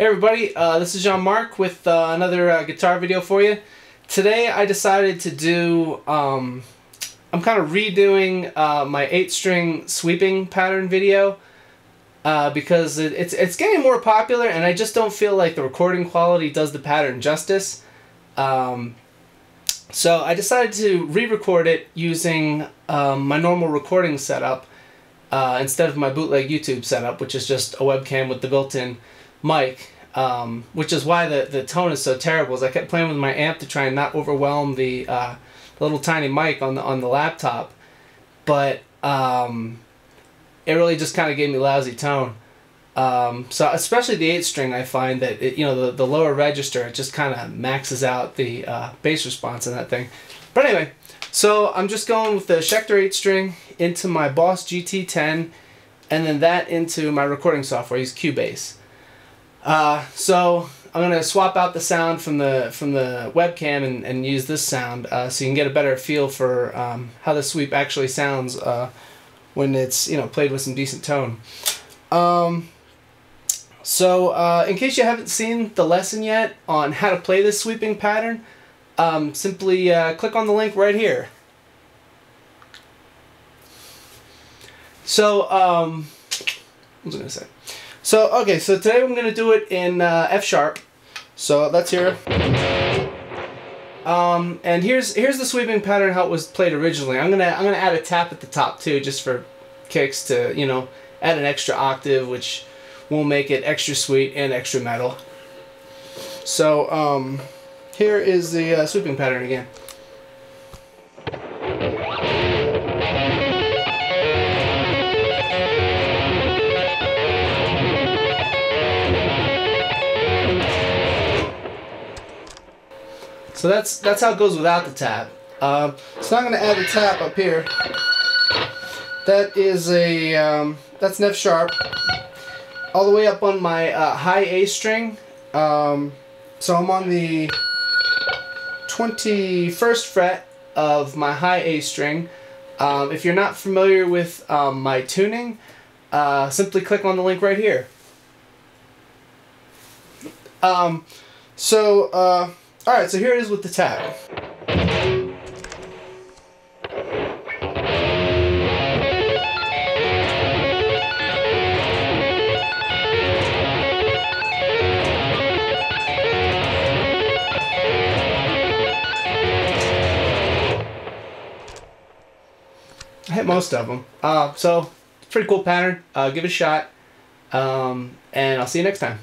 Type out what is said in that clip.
Hey everybody, uh, this is Gianmarc with uh, another uh, guitar video for you. Today I decided to do, um, I'm kind of redoing uh, my 8-string sweeping pattern video uh, because it, it's, it's getting more popular and I just don't feel like the recording quality does the pattern justice. Um, so I decided to re-record it using um, my normal recording setup uh, instead of my bootleg YouTube setup, which is just a webcam with the built-in mic, um, which is why the, the tone is so terrible. Is I kept playing with my amp to try and not overwhelm the, uh, little tiny mic on the on the laptop, but um, it really just kind of gave me lousy tone. Um, so especially the eight string, I find that it, you know the the lower register it just kind of maxes out the uh, bass response in that thing. But anyway, so I'm just going with the Schecter eight string into my Boss GT10, and then that into my recording software. Use Cubase. Uh, so I'm gonna swap out the sound from the from the webcam and, and use this sound uh, so you can get a better feel for um, how the sweep actually sounds uh, when it's you know played with some decent tone. Um, so uh, in case you haven't seen the lesson yet on how to play this sweeping pattern, um, simply uh, click on the link right here. So um, what was I gonna say? So, okay, so today I'm going to do it in uh, F sharp. So that's here. Um, and here's here's the sweeping pattern how it was played originally. I'm gonna I'm gonna add a tap at the top too, just for kicks to you know add an extra octave, which will make it extra sweet and extra metal. So um, here is the uh, sweeping pattern again. So that's that's how it goes without the tap. Um, so I'm going to add the tap up here. That is a um, that's an F sharp, all the way up on my uh, high A string. Um, so I'm on the 21st fret of my high A string. Um, if you're not familiar with um, my tuning, uh, simply click on the link right here. Um, so. Uh, Alright, so here it is with the tap. I hit most of them. Uh, so, pretty cool pattern. Uh, give it a shot. Um, and I'll see you next time.